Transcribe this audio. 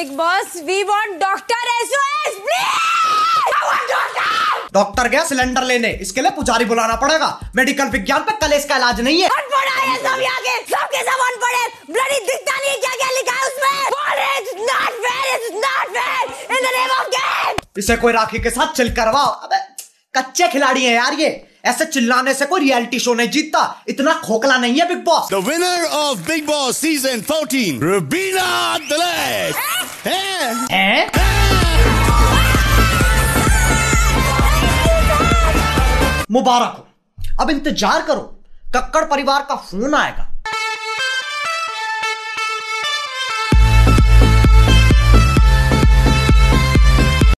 Bigg Boss we want doctor SOS doctor गया cylinder लेने। इसके लिए पुजारी बुलाना पड़ेगा। मेडिकल विज्ञान पे कल इसका इलाज नहीं है। सब के सबके सब अनपढ़ ब्लडी दिखता नहीं क्या क्या लिखा है उसमें। Is not fair in the name of game इसे कोई राखी के साथ चिल करवाओ। अबे कच्चे खिलाड़ी हैं यार ये। ऐसे चिल्लाने से कोई रियलिटी शो नहीं जीतता। इतना खोखला नहीं है Bigg Boss the winner of Bigg Boss season 14, Rubina. हैं मुबारक हो अब इंतज़ार करो कक्कड़ परिवार का फ़ोन आएगा।